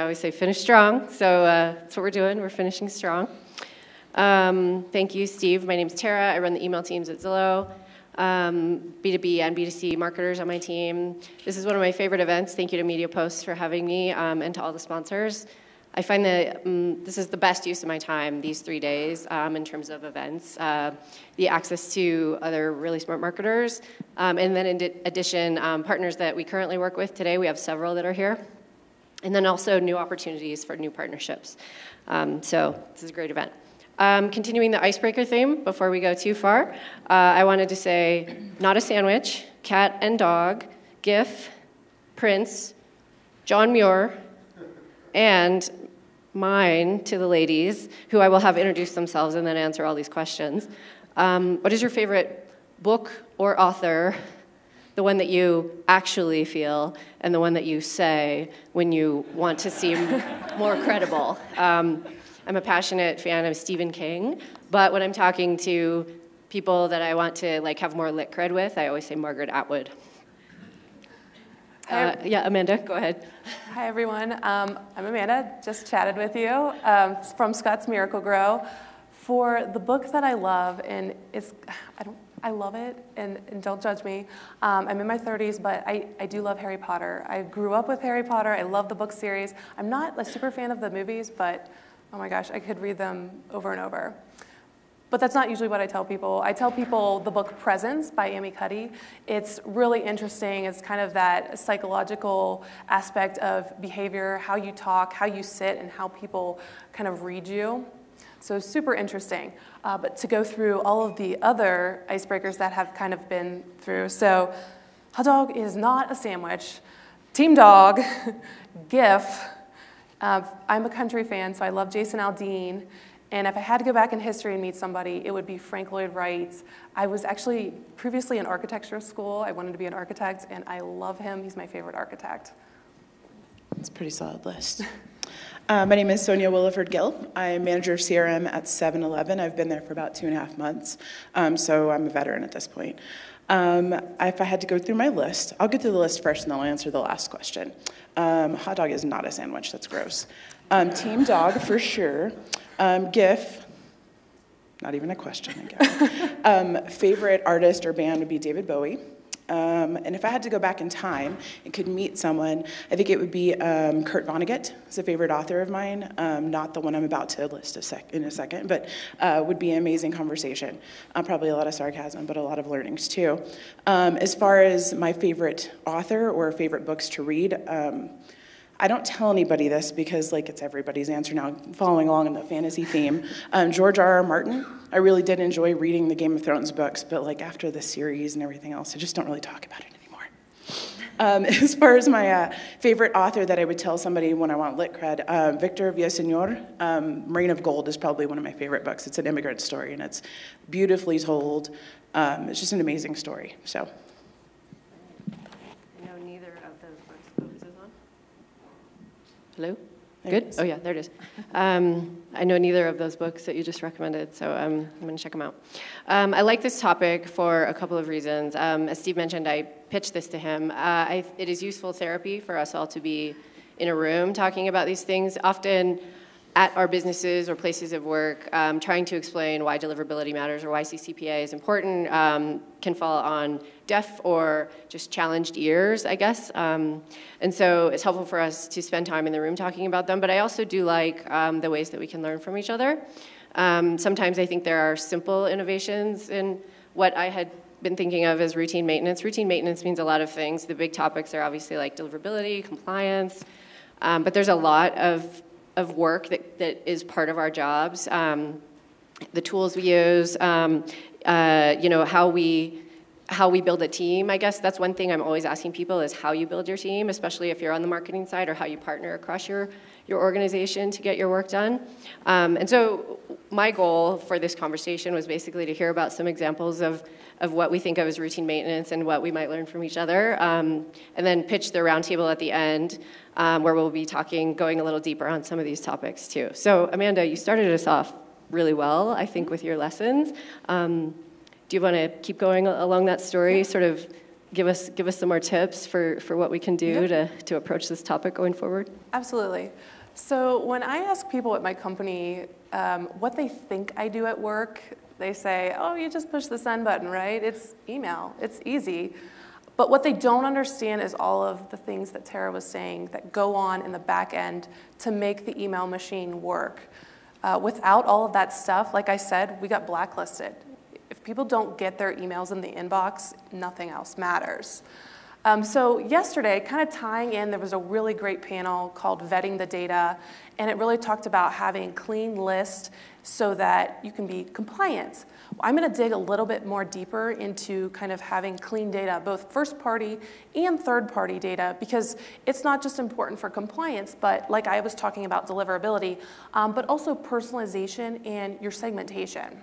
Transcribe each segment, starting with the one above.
I always say finish strong, so uh, that's what we're doing. We're finishing strong. Um, thank you, Steve. My name is Tara. I run the email teams at Zillow. Um, B2B and B2C marketers on my team. This is one of my favorite events. Thank you to Media Post for having me um, and to all the sponsors. I find that um, this is the best use of my time these three days um, in terms of events, uh, the access to other really smart marketers, um, and then in addition, um, partners that we currently work with today. We have several that are here, and then also new opportunities for new partnerships. Um, so this is a great event. Um, continuing the icebreaker theme before we go too far, uh, I wanted to say not a sandwich, cat and dog, GIF, Prince, John Muir, and mine to the ladies, who I will have introduce themselves and then answer all these questions. Um, what is your favorite book or author? The one that you actually feel, and the one that you say when you want to seem more credible. Um, I'm a passionate fan of Stephen King, but when I'm talking to people that I want to like have more lit cred with, I always say Margaret Atwood. Uh, yeah, Amanda, go ahead. Hi, everyone. Um, I'm Amanda, just chatted with you um, from Scotts Miracle-Gro For the book that I love, and it's, I don't, I love it, and, and don't judge me. Um, I'm in my 30s, but I, I do love Harry Potter. I grew up with Harry Potter. I love the book series. I'm not a super fan of the movies, but oh my gosh, I could read them over and over. But that's not usually what I tell people. I tell people the book Presence by Amy Cuddy. It's really interesting. It's kind of that psychological aspect of behavior, how you talk, how you sit, and how people kind of read you. So super interesting. Uh, but to go through all of the other icebreakers that have kind of been through. So hot dog is not a sandwich. Team dog, GIF. Uh, I'm a country fan, so I love Jason Aldean. And if I had to go back in history and meet somebody, it would be Frank Lloyd Wright. I was actually previously in architecture school. I wanted to be an architect, and I love him. He's my favorite architect. It's a pretty solid list. Uh, my name is Sonia Williford Gill. I'm manager of CRM at 7 Eleven. I've been there for about two and a half months, um, so I'm a veteran at this point. Um, if I had to go through my list, I'll get through the list first and then I'll answer the last question. Um, hot dog is not a sandwich, that's gross. Um, team dog for sure. Um, GIF, not even a question again. um, favorite artist or band would be David Bowie. Um, and if I had to go back in time and could meet someone, I think it would be um, Kurt Vonnegut. He's a favorite author of mine, um, not the one I'm about to list a sec- in a second, but uh, would be an amazing conversation. Uh, probably a lot of sarcasm, but a lot of learnings too. Um, as far as my favorite author or favorite books to read, um, I don't tell anybody this because like it's everybody's answer now, following along in the fantasy theme. Um, George R. R. Martin, I really did enjoy reading the Game of Thrones books, but like after the series and everything else, I just don't really talk about it anymore. Um, as far as my uh, favorite author that I would tell somebody when I want lit cred, uh, Victor Villaseñor, um, Rain of Gold is probably one of my favorite books. It's an immigrant story and it's beautifully told. Um, it's just an amazing story. So Hello? Good? Oh, yeah, there it is. Um, I know neither of those books that you just recommended, so um, I'm going to check them out. Um, I like this topic for a couple of reasons. Um, as Steve mentioned, I pitched this to him. Uh, I, it is useful therapy for us all to be in a room talking about these things. Often, at our businesses or places of work, um, trying to explain why deliverability matters or why CCPA is important um, can fall on deaf or just challenged ears, I guess. Um, and so it's helpful for us to spend time in the room talking about them. But I also do like um, the ways that we can learn from each other. Um, sometimes I think there are simple innovations in what I had been thinking of as routine maintenance. Routine maintenance means a lot of things. The big topics are obviously like deliverability, compliance, um, but there's a lot of of work that, that is part of our jobs. Um, the tools we use, um, uh, you know, how we how we build a team. I guess that's one thing I'm always asking people is how you build your team, especially if you're on the marketing side, or how you partner across your your organization to get your work done. Um, and so my goal for this conversation was basically to hear about some examples of of what we think of as routine maintenance and what we might learn from each other, um, and then pitch the roundtable at the end um, where we'll be talking, going a little deeper on some of these topics too. So, Amanda, you started us off really well, I think, with your lessons. Um, do you want to keep going along that story, sort of give us give us some more tips for, for what we can do to, to approach this topic going forward? Absolutely. So when I ask people at my company um, what they think I do at work, they say, "Oh, you just push the send button, right? It's email. It's easy." But what they don't understand is all of the things that Tara was saying that go on in the back end to make the email machine work. Uh, without all of that stuff, like I said, we got blacklisted. If people don't get their emails in the inbox, nothing else matters. Um, so yesterday, kind of tying in, there was a really great panel called Vetting the Data, and it really talked about having clean list so that you can be compliant. I'm going to dig a little bit more deeper into kind of having clean data, both first party and third party data, because it's not just important for compliance, but like I was talking about deliverability, um, but also personalization and your segmentation.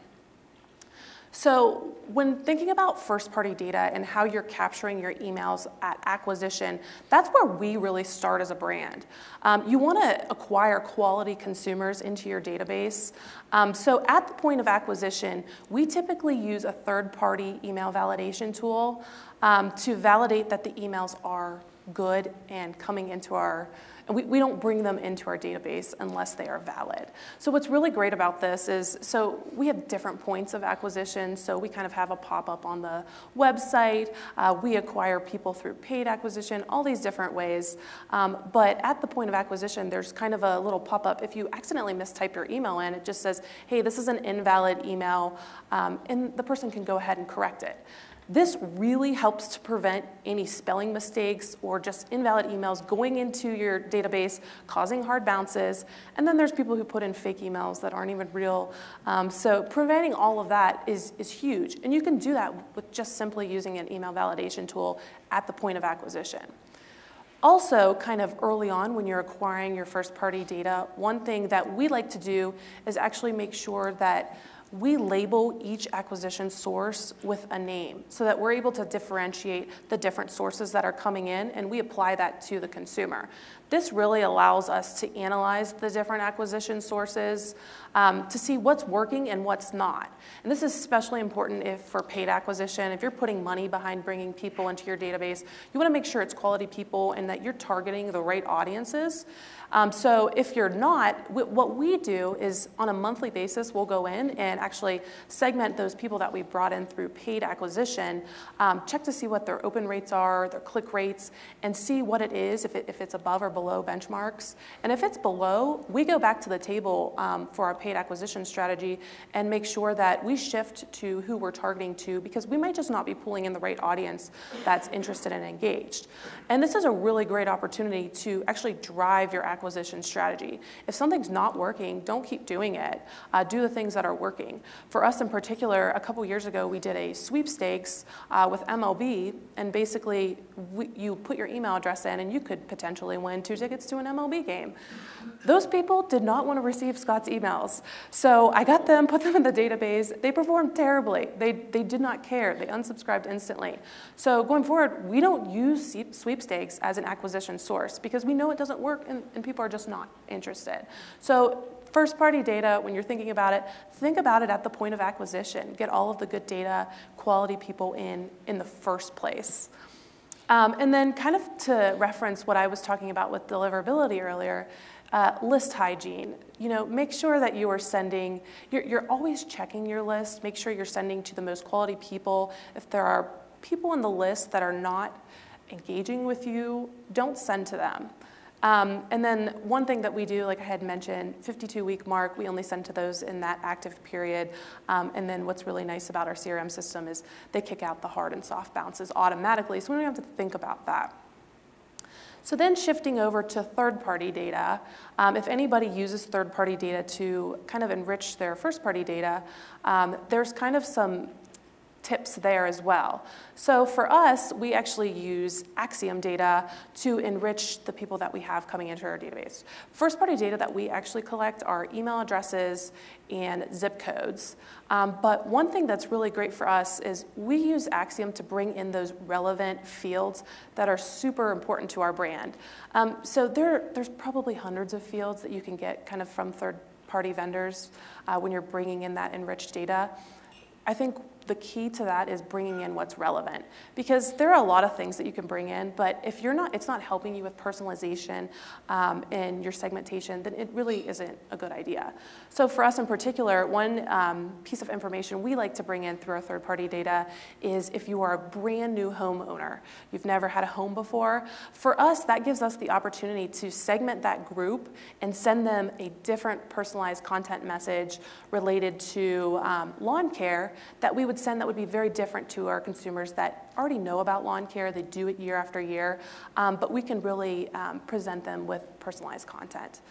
So when thinking about first-party data and how you're capturing your emails at acquisition, that's where we really start as a brand. Um, you want to acquire quality consumers into your database. Um, so at the point of acquisition, we typically use a third-party email validation tool um, to validate that the emails are good and coming into our we, we don't bring them into our database unless they are valid. So what's really great about this is, so we have different points of acquisition. So we kind of have a pop-up on the website. Uh, we acquire people through paid acquisition, all these different ways. Um, but at the point of acquisition, there's kind of a little pop-up. If you accidentally mistype your email in, it just says, hey, this is an invalid email, um, and the person can go ahead and correct it. This really helps to prevent any spelling mistakes or just invalid emails going into your database, causing hard bounces. And then there's people who put in fake emails that aren't even real. Um, so preventing all of that is, is huge. And you can do that with just simply using an email validation tool at the point of acquisition. Also, kind of early on when you're acquiring your first party data, one thing that we like to do is actually make sure that we label each acquisition source with a name so that we're able to differentiate the different sources that are coming in and we apply that to the consumer. This really allows us to analyze the different acquisition sources um, to see what's working and what's not. And this is especially important if for paid acquisition, if you're putting money behind bringing people into your database, you want to make sure it's quality people and that you're targeting the right audiences. Um, so if you're not, what we do is on a monthly basis, we'll go in and actually segment those people that we brought in through paid acquisition, um, check to see what their open rates are, their click rates, and see what it is, if, it, if it's above or below benchmarks. And if it's below, we go back to the table um, for our paid acquisition strategy and make sure that we shift to who we're targeting to because we might just not be pulling in the right audience that's interested and engaged. And this is a really great opportunity to actually drive your acquisition strategy. If something's not working, don't keep doing it. Uh, do the things that are working. For us in particular, a couple years ago, we did a sweepstakes uh, with MLB, and basically we, you put your email address in and you could potentially win two tickets to an MLB game. Those people did not want to receive Scotts emails. So I got them, put them in the database. They performed terribly. They, they did not care. They unsubscribed instantly. So going forward, we don't use sweepstakes as an acquisition source because we know it doesn't work and, and people are just not interested. So first party data, when you're thinking about it, think about it at the point of acquisition. Get all of the good data, quality people in in the first place. Um, and then kind of to reference what I was talking about with deliverability earlier, uh, list hygiene. You know, make sure that you are sending, you're, you're always checking your list. Make sure you're sending to the most quality people. If there are people in the list that are not engaging with you, don't send to them. Um, and then one thing that we do, like I had mentioned, 52 week mark, we only send to those in that active period. Um, and then what's really nice about our CRM system is they kick out the hard and soft bounces automatically, so we don't have to think about that. So then shifting over to third-party data, um, if anybody uses third-party data to kind of enrich their first-party data, um, there's kind of some tips there as well. So for us, we actually use Acxiom data to enrich the people that we have coming into our database. First party data that we actually collect are email addresses and zip codes. Um, but one thing that's really great for us is we use Acxiom to bring in those relevant fields that are super important to our brand. Um, so there, there's probably hundreds of fields that you can get kind of from third party vendors uh, when you're bringing in that enriched data. I think the key to that is bringing in what's relevant. Because there are a lot of things that you can bring in but if you're not it's not helping you with personalization um, your segmentation then it really isn't a good idea. So for us in particular one um, piece of information we like to bring in through our third party data is if you are a brand new homeowner you've never had a home before for us that gives us the opportunity to segment that group and send them a different personalized content message related to um, lawn care that we would send that would be very different to our consumers that already know about lawn care, they do it year after year, um, but we can really um, present them with personalized content.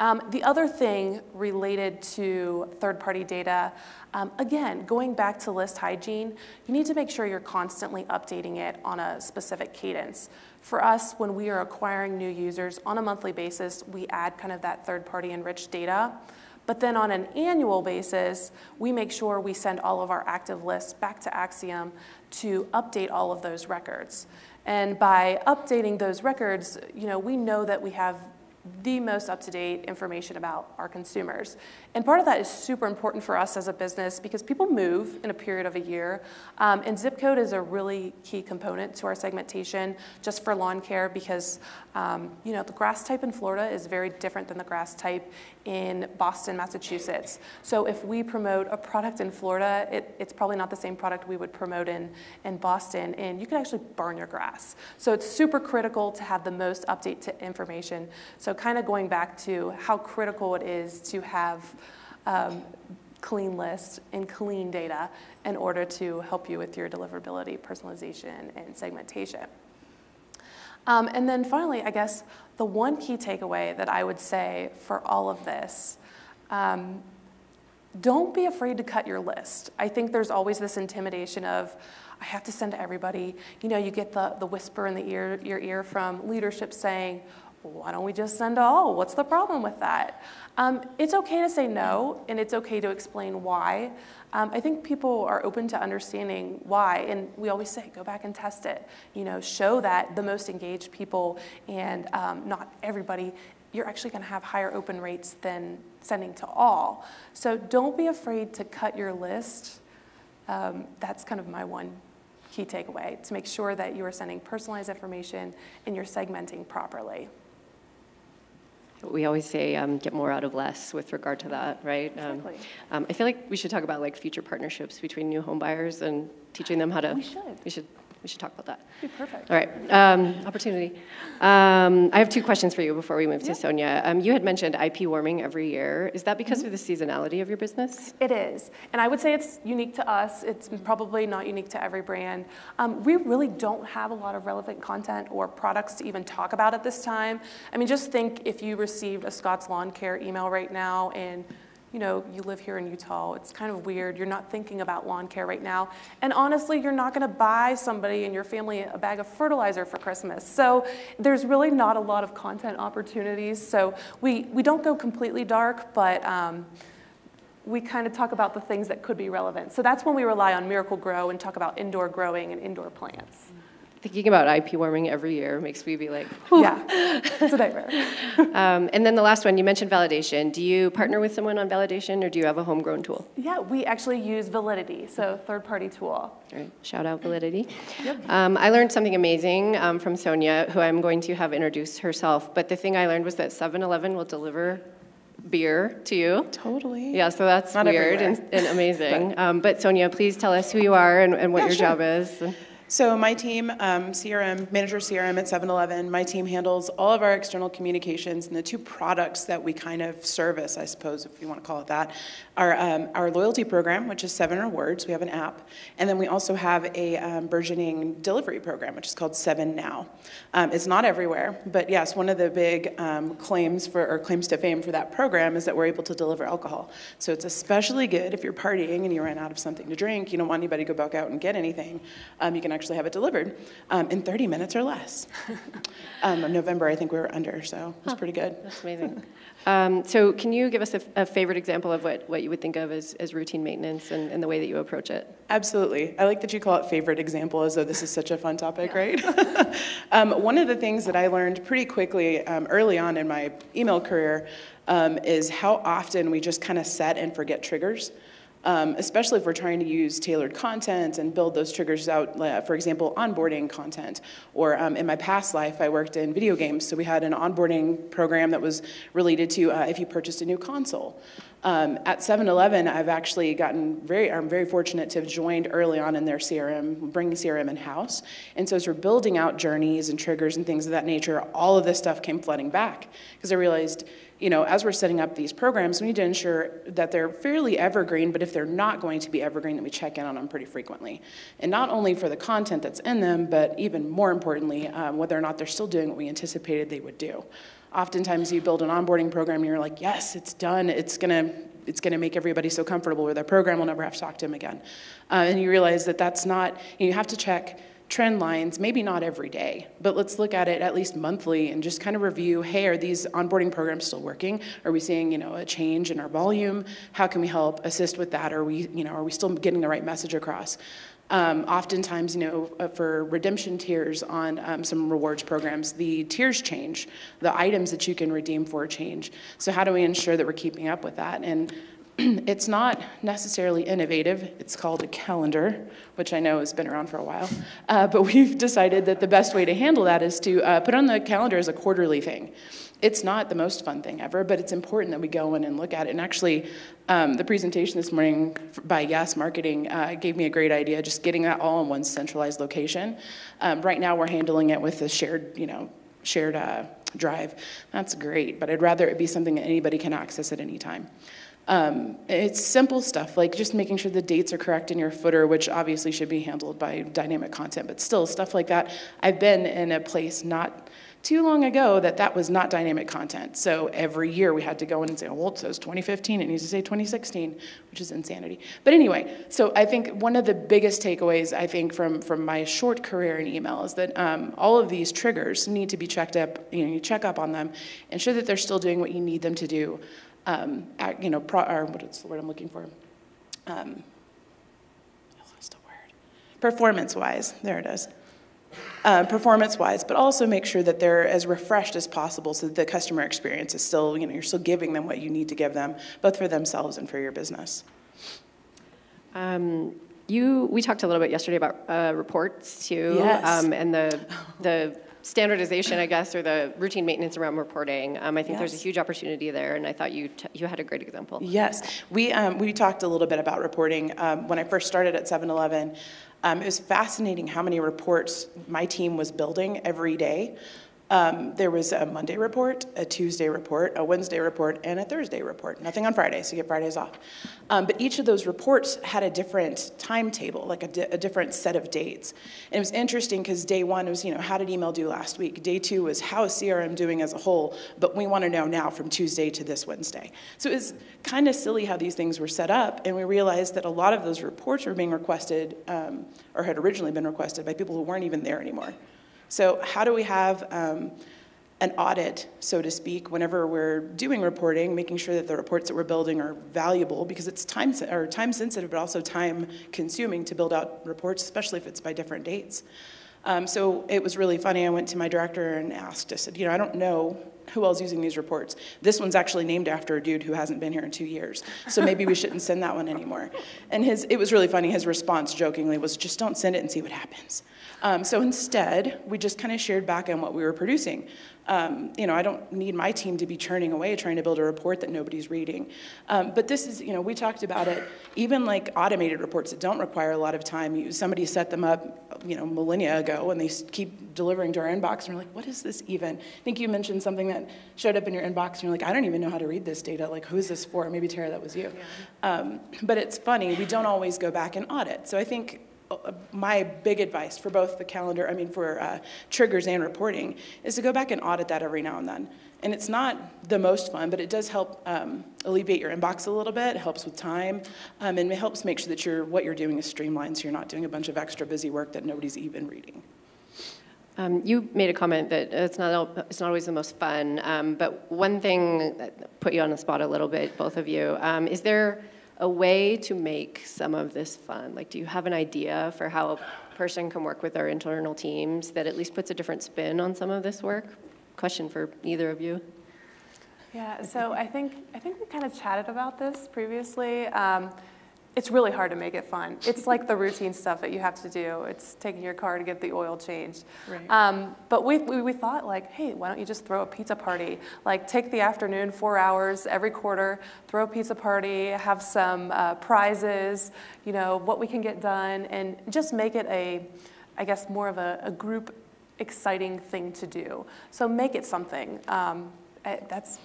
Um, the other thing related to third-party data, um, again, going back to list hygiene, you need to make sure you're constantly updating it on a specific cadence. For us, when we are acquiring new users on a monthly basis, we add kind of that third-party enriched data. But then on an annual basis, we make sure we send all of our active lists back to Acxiom to update all of those records. And by updating those records, you know, we know that we have the most up-to-date information about our consumers. And part of that is super important for us as a business because people move in a period of a year. Um, and zip code is a really key component to our segmentation just for lawn care because um, you know, the grass type in Florida is very different than the grass type in Boston, Massachusetts. So if we promote a product in Florida, it, it's probably not the same product we would promote in, in Boston, and you could actually burn your grass. So it's super critical to have the most update to information. So kind of going back to how critical it is to have um, clean list and clean data in order to help you with your deliverability, personalization, and segmentation. Um, and then finally, I guess the one key takeaway that I would say for all of this um, don't be afraid to cut your list. I think there's always this intimidation of, I have to send to everybody. You know, you get the, the whisper in the ear, your ear from leadership saying, why don't we just send all? What's the problem with that? Um, it's okay to say no, and it's okay to explain why. Um, I think people are open to understanding why, and we always say, go back and test it. You know, show that the most engaged people and um, not everybody, you're actually going to have higher open rates than sending to all. So don't be afraid to cut your list. Um, that's kind of my one key takeaway to make sure that you are sending personalized information and you're segmenting properly. We always say um, get more out of less with regard to that, right? Um, exactly. Um, I feel like we should talk about like future partnerships between new home buyers and teaching them how to. We should. We should. We should talk about that. Be perfect. All right, um, opportunity. Um, I have two questions for you before we move to Sonia. Um, you had mentioned IP warming every year. Is that because mm-hmm. of the seasonality of your business? It is, and I would say it's unique to us. It's probably not unique to every brand. Um, we really don't have a lot of relevant content or products to even talk about at this time. I mean, just think if you received a Scotts Lawn Care email right now and you know, you live here in Utah, it's kind of weird. You're not thinking about lawn care right now. And honestly, you're not going to buy somebody in your family a bag of fertilizer for Christmas. So there's really not a lot of content opportunities. So we, we don't go completely dark, but um, we kind of talk about the things that could be relevant. So that's when we rely on Miracle-Gro and talk about indoor growing and indoor plants. Thinking about IP warming every year makes me be like, Whew. yeah, it's a nightmare. um, and then the last one, you mentioned validation. Do you partner with someone on validation, or do you have a homegrown tool? Yeah, we actually use Validity, so third-party tool. All right, shout out Validity. Yep. Um, I learned something amazing um, from Sonia, who I'm going to have introduce herself. But the thing I learned was that 7-Eleven will deliver beer to you. Totally. Yeah, so that's Not weird and, and, amazing. but, um, but, Sonia, please tell us who you are and, and what yeah, your sure. job is. So my team, um, CRM, manager CRM at 7-Eleven, my team handles all of our external communications and the two products that we kind of service, I suppose, if you want to call it that, are um, our loyalty program, which is 7 Rewards. We have an app. And then we also have a um, burgeoning delivery program, which is called 7 Now. Um, it's not everywhere, but yes, one of the big um, claims for, or claims to fame for that program is that we're able to deliver alcohol. So it's especially good if you're partying and you run out of something to drink, you don't want anybody to go back out and get anything. Um, you can actually have it delivered um, in 30 minutes or less. um, November, I think we were under, so it was huh. pretty good. That's amazing. Um, so, can you give us a, a, favorite example of what, what you would think of as, as routine maintenance and, and, the way that you approach it? Absolutely. I like that you call it favorite example as though this is such a fun topic, yeah. right? Um, one of the things that I learned pretty quickly um, early on in my email career um, is how often we just kind of set and forget triggers. Um, especially if we're trying to use tailored content and build those triggers out, for example, onboarding content. Or um, in my past life, I worked in video games, so we had an onboarding program that was related to uh, if you purchased a new console. Um, at 7-Eleven, I've actually gotten very, I'm very fortunate to have joined early on in their CRM, bringing CRM in-house. And so as we're building out journeys and triggers and things of that nature, all of this stuff came flooding back. Because I realized, you know, as we're setting up these programs, we need to ensure that they're fairly evergreen, but if they're not going to be evergreen, that we check in on them pretty frequently. And not only for the content that's in them, but even more importantly, um, whether or not they're still doing what we anticipated they would do. Oftentimes you build an onboarding program and you're like, yes, it's done. It's gonna, it's gonna make everybody so comfortable with their program, we'll never have to talk to them again. Uh, and you realize that that's not, you, know, you have to check trend lines, maybe not every day, but let's look at it at least monthly and just kind of review, hey, are these onboarding programs still working? Are we seeing, you know, a change in our volume? How can we help assist with that? Are we, you know, are we still getting the right message across? Um, oftentimes, you know, uh, for redemption tiers on um, some rewards programs, the tiers change. The items that you can redeem for change. So how do we ensure that we're keeping up with that? And it's not necessarily innovative. It's called a calendar, which I know has been around for a while. Uh, but we've decided that the best way to handle that is to uh, put on the calendar as a quarterly thing it's not the most fun thing ever, but it's important that we go in and look at it. And actually, um, the presentation this morning by Yes Marketing uh, gave me a great idea, just getting that all in one centralized location. Um, right now, we're handling it with a shared, you know, shared uh, drive. That's great, but I'd rather it be something that anybody can access at any time. Um, it's simple stuff like just making sure the dates are correct in your footer, which obviously should be handled by dynamic content, but still stuff like that. I've been in a place not too long ago that that was not dynamic content. So every year we had to go in and say, oh, well, it says 2015, it needs to say 2016, which is insanity. But anyway, so I think one of the biggest takeaways, I think, from, from my short career in email is that um, all of these triggers need to be checked up, you know, you check up on them, ensure that they're still doing what you need them to do, um, you know, pro, or what is the word I'm looking for? Um, I lost a word. Performance-wise, there it is uh, performance-wise, but also make sure that they're as refreshed as possible so that the customer experience is still, you know, you're still giving them what you need to give them, both for themselves and for your business. Um, you, we talked a little bit yesterday about uh, reports too, yes. um, and the the standardization, I guess, or the routine maintenance around reporting. Um, I think yes. there's a huge opportunity there, and I thought you you had a great example. Yes, we um, we talked a little bit about reporting um, when I first started at 7-Eleven. Um, it was fascinating how many reports my team was building every day. Um, there was a Monday report, a Tuesday report, a Wednesday report, and a Thursday report. Nothing on Friday, so you get Fridays off. Um, but each of those reports had a different timetable, like a, di a different set of dates. And it was interesting because day one was, you know, how did email do last week? Day two was how is CRM doing as a whole? But we want to know now from Tuesday to this Wednesday. So it was kind of silly how these things were set up, and we realized that a lot of those reports were being requested, um, or had originally been requested by people who weren't even there anymore. So how do we have um, an audit, so to speak, whenever we're doing reporting, making sure that the reports that we're building are valuable because it's time, or time sensitive, but also time consuming to build out reports, especially if it's by different dates. Um, so it was really funny. I went to my director and asked, I said, you know, I don't know who else is using these reports. This one's actually named after a dude who hasn't been here in two years. So maybe we shouldn't send that one anymore. And his, it was really funny. His response jokingly was just don't send it and see what happens. Um, so instead, we just kind of shared back on what we were producing. Um, you know, I don't need my team to be churning away trying to build a report that nobody's reading. Um, but this is, you know, we talked about it, even like automated reports that don't require a lot of time. You, somebody set them up, you know, millennia ago and they keep delivering to our inbox and we're like, what is this even? I think you mentioned something that showed up in your inbox and you're like, I don't even know how to read this data. Like, who is this for? Maybe Tara, that was you. Yeah. Um, but it's funny, we don't always go back and audit. So I think my big advice for both the calendar, I mean for uh, triggers and reporting, is to go back and audit that every now and then. And it's not the most fun, but it does help um, alleviate your inbox a little bit. It helps with time, um, and it helps make sure that you're, what you're doing is streamlined, so you're not doing a bunch of extra busy work that nobody's even reading. Um, you made a comment that it's not it's not always the most fun, um, but one thing that put you on the spot a little bit, both of you, um, is there a way to make some of this fun? Like, do you have an idea for how a person can work with our internal teams that at least puts a different spin on some of this work? Question for either of you. Yeah, so I think I think we kind of chatted about this previously. Um, it's really hard to make it fun. It's like the routine stuff that you have to do. It's taking your car to get the oil changed. Right. Um, but we, we, we thought like, hey, why don't you just throw a pizza party? Like take the afternoon, four hours every quarter, throw a pizza party, have some uh, prizes, you know, what we can get done, and just make it a, I guess, more of a, a group exciting thing to do. So make it something. Um, I, that's.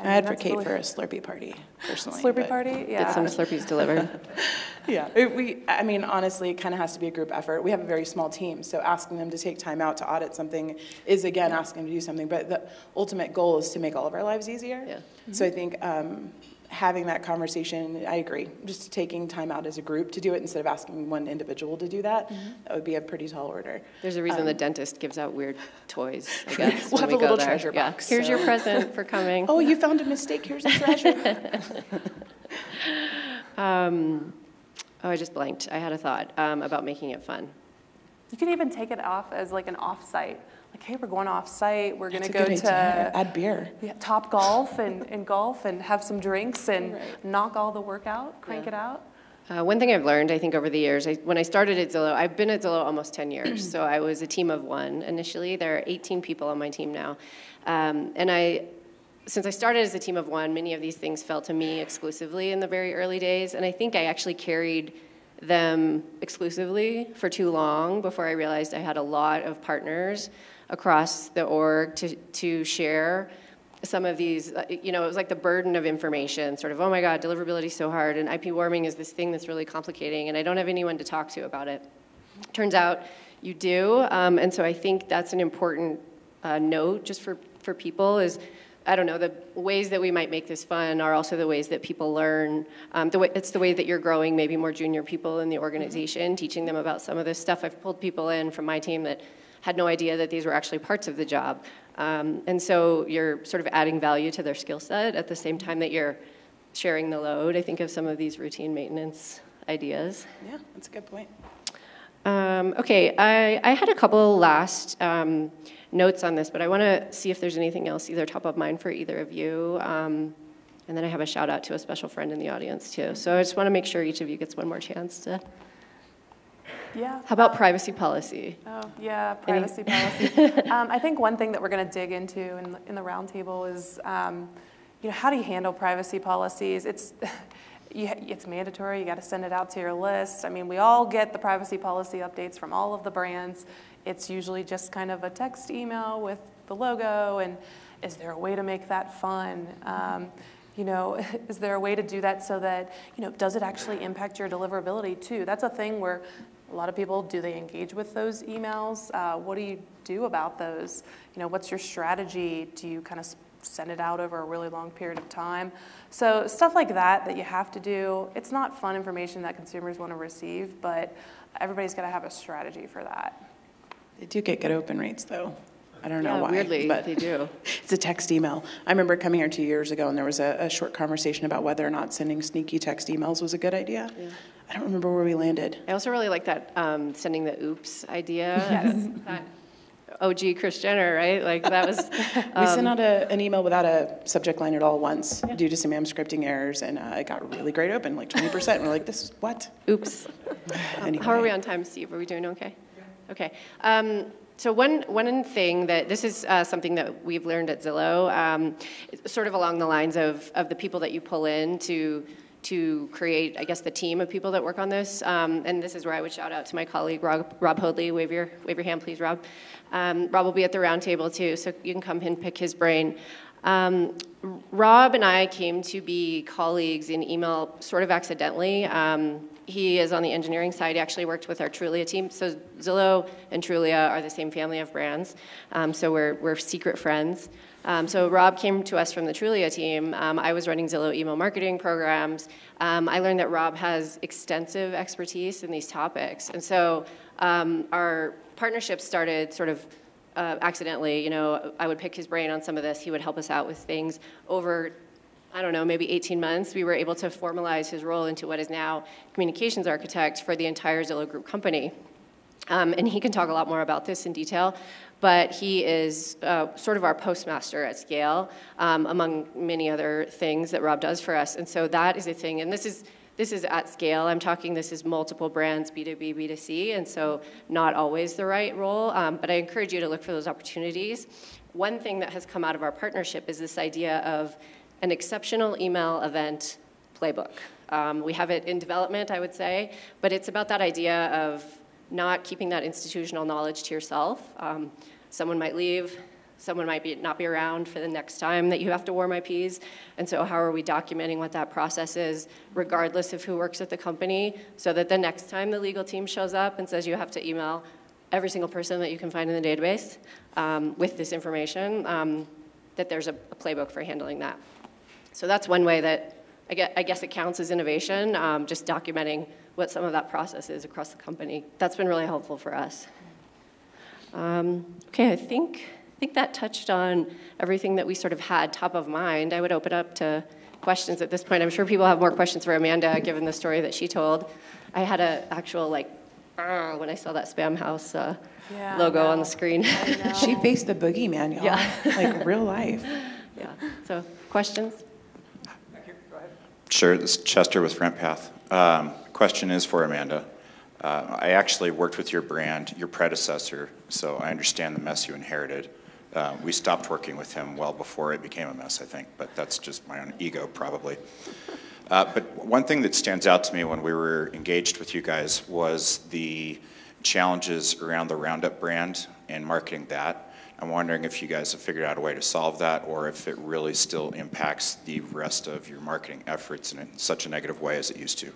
I I mean, that's advocate really- for a Slurpee party, personally. Slurpee party, yeah. Get some Slurpees delivered. Yeah, it- we, I mean, honestly, it kind of has to be a group effort. We have a very small team, so asking them to take time out to audit something is, again, asking them to do something. But the ultimate goal is to make all of our lives easier. Yeah. So I think um, having that conversation, I agree, just taking time out as a group to do it instead of asking one individual to do that, that would be a pretty tall order. There's a reason the dentist gives out weird toys, I guess, We'll when have we a go little there. treasure Yeah. box, Here's your present for coming. Oh, you found a mistake, here's a treasure. Um, oh, I just blanked. I had a thought um, about making it fun. You could even take it off as like an off-site. Hey, we're going off-site. We're going to go to Add beer. yeah, Top Golf and, and golf and have some drinks and Right. knock all the work out, crank Yeah. it out. Uh, one thing I've learned, I think, over the years, I, when I started at Zillow, I've been at Zillow almost 10 years. so I was a team of one initially. There are 18 people on my team now. Um, and I, since I started as a team of one, many of these things fell to me exclusively in the very early days. And I think I actually carried them exclusively for too long before I realized I had a lot of partners across the org to, to share some of these, uh, you know, it was like the burden of information, sort of, oh my God, deliverability is so hard, and IP warming is this thing that's really complicating, and I don't have anyone to talk to about it. Turns out you do, um, and so I think that's an important uh, note just for, for people is, I don't know, the ways that we might make this fun are also the ways that people learn. Um, the way, it's the way that you're growing maybe more junior people in the organization, teaching them about some of this stuff. I've pulled people in from my team that had no idea that these were actually parts of the job. Um, and so you're sort of adding value to their skill set at the same time that you're sharing the load, I think, of some of these routine maintenance ideas. Yeah, that's a good point. Um, okay, I, I had a couple last um, notes on this, but I want to see if there's anything else either top of mind for either of you. Um, and then I have a shout out to a special friend in the audience too. So I just want to make sure each of you gets one more chance to. Yeah. How about privacy policy? Oh, yeah, privacy policy. um, I think one thing that we're going to dig into in, the- in the roundtable is, um, you know, how do you handle privacy policies? It's, you, it's mandatory. You got to send it out to your list. I mean, we all get the privacy policy updates from all of the brands. It's usually just kind of a text email with the logo. And is there a way to make that fun? Um, you know, is there a way to do that so that, you know, does it actually impact your deliverability too? That's a thing where a lot of people, do they engage with those emails? Uh, what do you do about those? You know, what's your strategy? Do you kind of send it out over a really long period of time? So stuff like that that you have to do. It's not fun information that consumers want to receive, but everybody's got to have a strategy for that. They do get good open rates, though. I don't know Yeah, why. weirdly, but they do. It's a text email. I remember coming here two years ago, and there was a, a short conversation about whether or not sending sneaky text emails was a good idea. I don't remember where we landed. I also really like that um, sending the oops idea. That OG Kris Jenner, right? Like that was. We sent out a, an email without a subject line at all once due to some AM scripting errors, and uh, it got really great open, like 20%. We're like, this is what? Oops. Anyway. How are we on time, Steve? Are we doing okay? Okay. Um, so one one thing that this is uh, something that we've learned at Zillow, um, sort of along the lines of of the people that you pull in to to create, I guess, the team of people that work on this. Um, and this is where I would shout out to my colleague Rob, Rob Hoadley. Wave your wave your hand, please, Rob. Um, Rob will be at the roundtable too, so you can come and pick his brain. Um, Rob and I came to be colleagues in email sort of accidentally. Um, he is on the engineering side. He actually worked with our Trulia team. So Zillow and Trulia are the same family of brands. Um, so we're, we're secret friends. Um, so Rob came to us from the Trulia team. Um, I was running Zillow email marketing programs. Um, I learned that Rob has extensive expertise in these topics. And so um, our partnership started sort of uh, accidentally, you know, I would pick his brain on some of this. He would help us out with things. Over, I don't know, maybe 18 months, we were able to formalize his role into what is now communications architect for the entire Zillow Group company. Um, and he can talk a lot more about this in detail, but he is uh, sort of our postmaster at scale, um, among many other things that Rob does for us. And so that is a thing. And this is this is at scale. I'm talking this is multiple brands, B2B, B2C, and so not always the right role. Um, but I encourage you to look for those opportunities. One thing that has come out of our partnership is this idea of an exceptional email event playbook. Um, we have it in development, I would say, but it's about that idea of not keeping that institutional knowledge to yourself. Um, someone might leave, someone might be, not be around for the next time that you have to warm IPs. And so, how are we documenting what that process is, regardless of who works at the company, so that the next time the legal team shows up and says you have to email every single person that you can find in the database um, with this information, um, that there's a, a, playbook for handling that. So, that's one way that I guess, it counts as innovation, um, just documenting what some of that process is across the company. That's been really helpful for us. Um, okay, I think I think that touched on everything that we sort of had top of mind. I would open up to questions at this point. I'm sure people have more questions for Amanda, given the story that she told. I had an actual like uh, when I saw that Spamhaus uh, yeah, logo on the screen. she faced the boogeyman, y'all. Yeah. like real life. Yeah. So questions? Sure. This is Chester with FrontPath. Um, question is for Amanda. Uh, I actually worked with your brand, your predecessor, so I understand the mess you inherited. Uh, we stopped working with him well before it became a mess, I think, but that's just my own ego, probably. Uh, but one thing that stands out to me when we were engaged with you guys was the challenges around the Roundup brand and marketing that. I'm wondering if you guys have figured out a way to solve that or if it really still impacts the rest of your marketing efforts in such a negative way as it used to.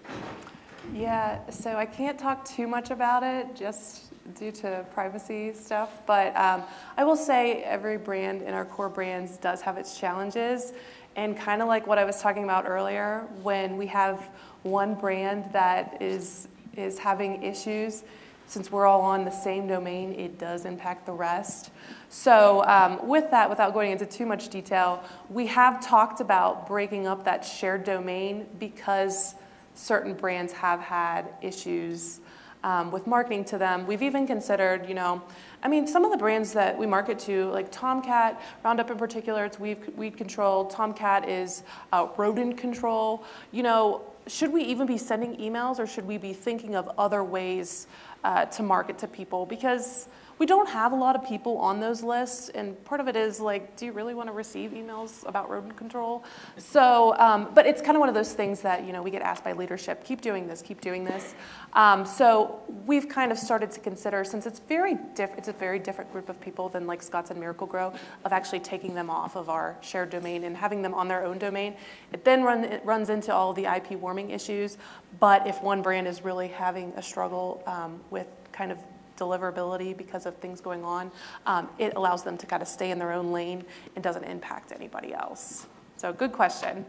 Yeah, so I can't talk too much about it, just due to privacy stuff. But um, I will say every brand in our core brands does have its challenges. And kind of like what I was talking about earlier, when we have one brand that is, is having issues, since we're all on the same domain, it does impact the rest. So, um, with that, without going into too much detail, we have talked about breaking up that shared domain because certain brands have had issues um, with marketing to them. We've even considered, you know, I mean, some of the brands that we market to, like Tomcat, Roundup in particular, it's weed, weed control. Tomcat is uh, rodent control. You know, should we even be sending emails or should we be thinking of other ways uh, to market to people? Because we don't have a lot of people on those lists, and part of it is like, do you really want to receive emails about rodent control? So, um, but it's kind of one of those things that you know we get asked by leadership, keep doing this, keep doing this. Um, so we've kind of started to consider, since it's very it's a very different group of people than like Scotts and Miracle-Gro of actually taking them off of our shared domain and having them on their own domain. It then run, it runs into all the IP warming issues, but if one brand is really having a struggle um, with kind of deliverability because of things going on, um, it allows them to kind of stay in their own lane and doesn't impact anybody else. So, good question.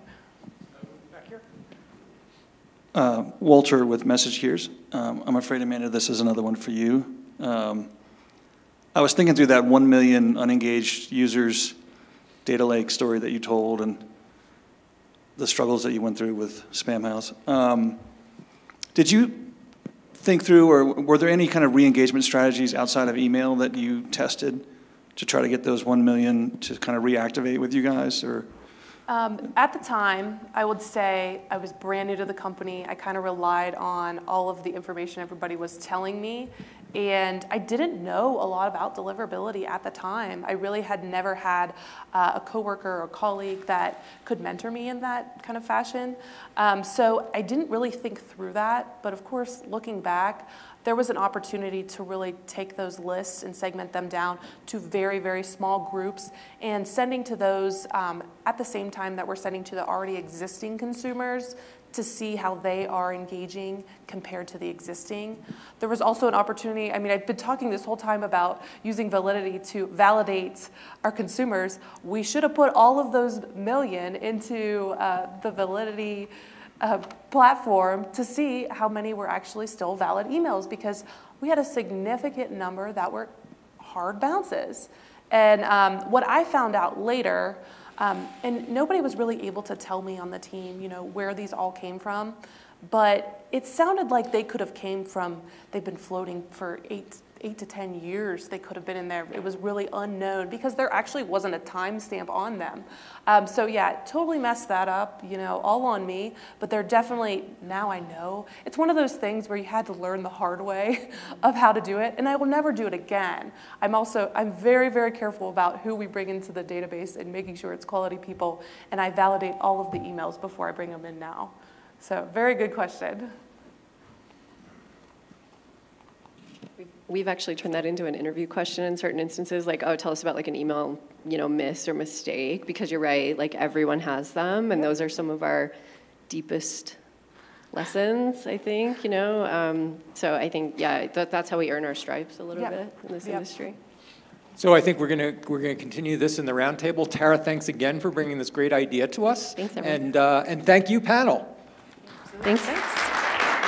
Uh, Walter with MessageGears. Um, I'm afraid, Amanda, this is another one for you. Um, I was thinking through that 1 million unengaged users data lake story that you told and the struggles that you went through with Spamhaus. Um, did you think through, or were there any kind of re-engagement strategies outside of email that you tested to try to get those 1 million to kind of reactivate with you guys, or? Um, at the time, I would say I was brand new to the company. I kind of relied on all of the information everybody was telling me and I didn't know a lot about deliverability at the time. I really had never had uh, a coworker or colleague that could mentor me in that kind of fashion. Um, so I didn't really think through that. But of course, looking back, there was an opportunity to really take those lists and segment them down to very, very small groups and sending to those um, at the same time that we're sending to the already existing consumers to see how they are engaging compared to the existing. There was also an opportunity, I mean, I've been talking this whole time about using validity to validate our consumers. We should have put all of those million into uh, the validity uh, platform to see how many were actually still valid emails because we had a significant number that were hard bounces. And um, what I found out later um, and nobody was really able to tell me on the team, you know, where these all came from. But it sounded like they could have came from, they've been floating for eight, eight to 10 years they could have been in there. It was really unknown because there actually wasn't a timestamp on them. Um, so yeah, totally messed that up, you know, all on me, but they're definitely, now I know. It's one of those things where you had to learn the hard way of how to do it, and I will never do it again. I'm also, I'm very, very careful about who we bring into the database and making sure it's quality people, and I validate all of the emails before I bring them in now. So very good question. We've actually turned that into an interview question in certain instances, like, oh, tell us about like an email, you know, miss or mistake, because you're right, like everyone has them, and those are some of our deepest lessons, I think, you know. Um, so I think, yeah, that, that's how we earn our stripes a little Yep. bit in this Yep. industry. So I think we're going to, we're going to continue this in the roundtable. Tara, thanks again for bringing this great idea to us. Thanks, everyone. And, uh, and thank you, panel. Thanks. Thanks.